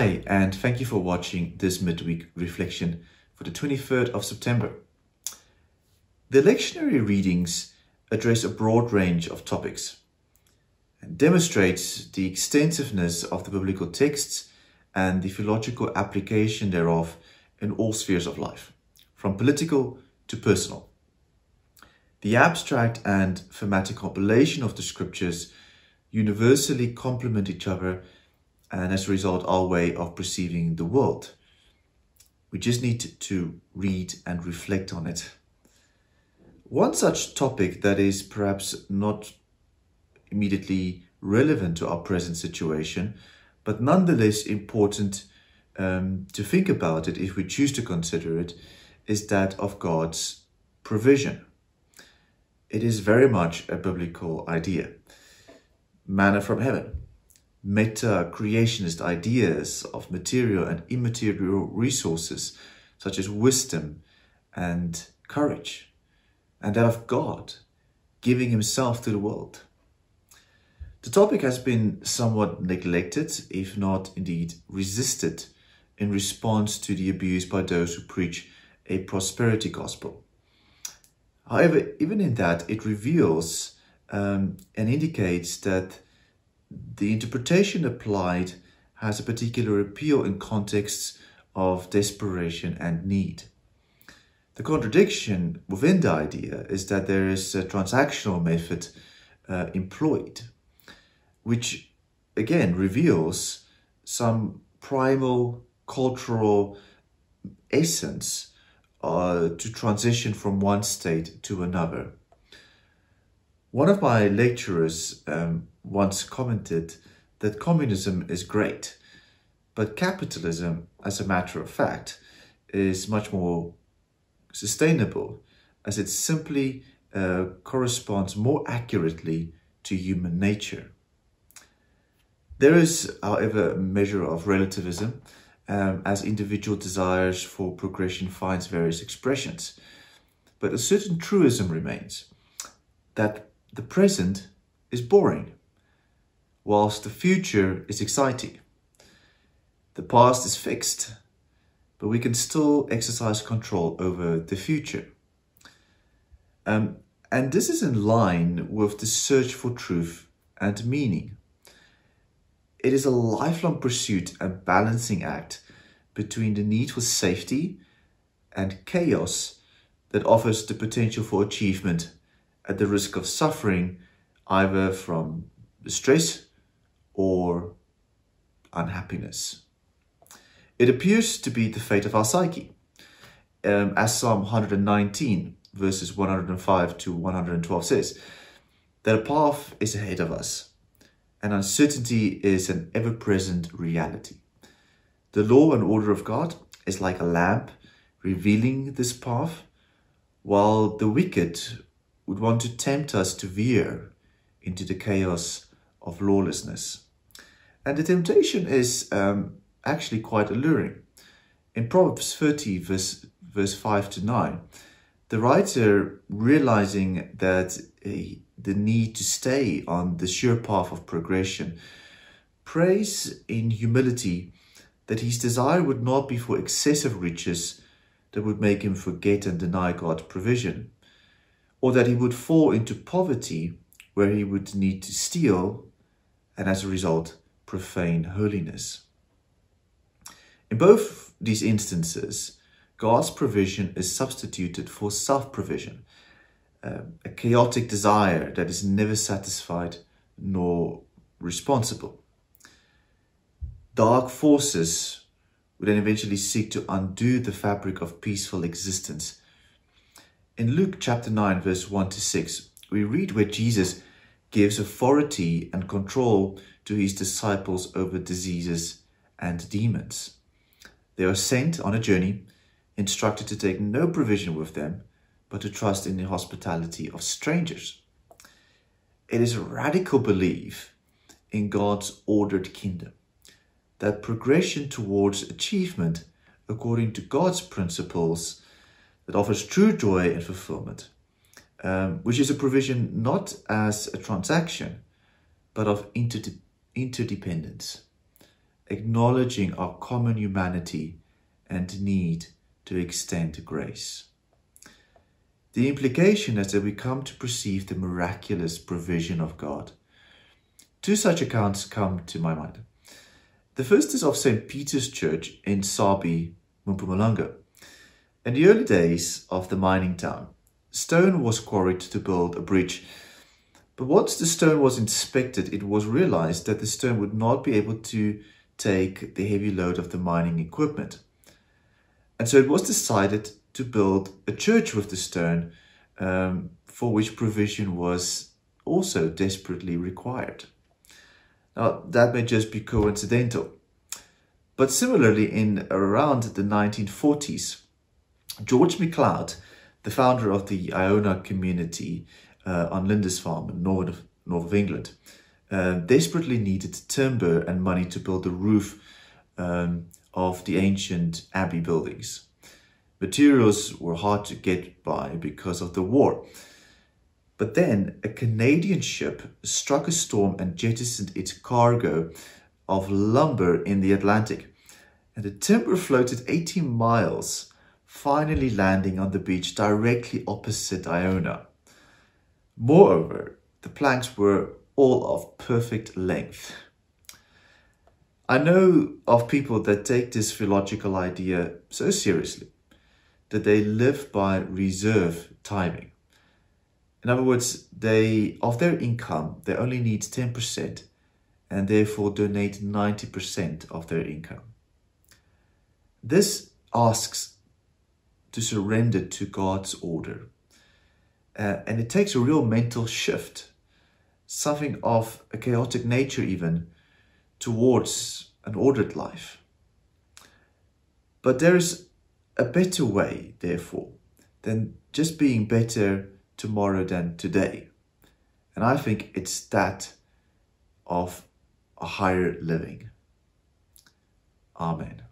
Hi, and thank you for watching this midweek reflection for the 23rd of September. The lectionary readings address a broad range of topics and demonstrates the extensiveness of the biblical texts and the theological application thereof in all spheres of life, from political to personal. The abstract and thematic compilation of the scriptures universally complement each other and as a result, our way of perceiving the world. We just need to read and reflect on it. One such topic that is perhaps not immediately relevant to our present situation, but nonetheless important um, to think about it if we choose to consider it, is that of God's provision. It is very much a biblical idea. Manna from heaven meta creationist ideas of material and immaterial resources, such as wisdom and courage, and that of God giving Himself to the world. The topic has been somewhat neglected, if not indeed resisted, in response to the abuse by those who preach a prosperity gospel. However, even in that, it reveals um, and indicates that the interpretation applied has a particular appeal in contexts of desperation and need. The contradiction within the idea is that there is a transactional method uh, employed, which again reveals some primal cultural essence uh, to transition from one state to another. One of my lecturers um, once commented that communism is great, but capitalism, as a matter of fact, is much more sustainable as it simply uh, corresponds more accurately to human nature. There is, however, a measure of relativism um, as individual desires for progression finds various expressions. But a certain truism remains that the present is boring, whilst the future is exciting. The past is fixed, but we can still exercise control over the future. Um, and this is in line with the search for truth and meaning. It is a lifelong pursuit and balancing act between the need for safety and chaos that offers the potential for achievement at the risk of suffering either from stress or unhappiness. It appears to be the fate of our psyche. Um, as Psalm 119, verses 105 to 112 says, that a path is ahead of us, and uncertainty is an ever present reality. The law and order of God is like a lamp revealing this path, while the wicked would want to tempt us to veer into the chaos of lawlessness. And the temptation is um, actually quite alluring. In Proverbs 30, verse, verse 5 to 9, the writer, realizing that uh, the need to stay on the sure path of progression, prays in humility that his desire would not be for excessive riches that would make him forget and deny God's provision, or that he would fall into poverty where he would need to steal and as a result profane holiness. In both these instances, God's provision is substituted for self provision, uh, a chaotic desire that is never satisfied nor responsible. Dark forces would then eventually seek to undo the fabric of peaceful existence in Luke chapter 9, verse 1 to 6, we read where Jesus gives authority and control to his disciples over diseases and demons. They are sent on a journey, instructed to take no provision with them, but to trust in the hospitality of strangers. It is a radical belief in God's ordered kingdom, that progression towards achievement according to God's principles that offers true joy and fulfillment, um, which is a provision not as a transaction, but of interde interdependence, acknowledging our common humanity and need to extend grace. The implication is that we come to perceive the miraculous provision of God. Two such accounts come to my mind. The first is of St. Peter's Church in Sabie, Mpumalanga. In the early days of the mining town, stone was quarried to build a bridge. But once the stone was inspected, it was realized that the stone would not be able to take the heavy load of the mining equipment. And so it was decided to build a church with the stone, um, for which provision was also desperately required. Now, that may just be coincidental. But similarly, in around the 1940s, George MacLeod, the founder of the Iona community uh, on Lindisfarne, north of, north of England, uh, desperately needed timber and money to build the roof um, of the ancient abbey buildings. Materials were hard to get by because of the war. But then a Canadian ship struck a storm and jettisoned its cargo of lumber in the Atlantic. And the timber floated 18 miles, finally landing on the beach directly opposite Iona. Moreover, the planks were all of perfect length. I know of people that take this theological idea so seriously that they live by reverse tithing. In other words, they of their income, they only need 10% and therefore donate 90% of their income. This asks to surrender to God's order. Uh, and it takes a real mental shift, something of a chaotic nature even, towards an ordered life. But there is a better way, therefore, than just being better tomorrow than today. And I think it's that of a higher living. Amen.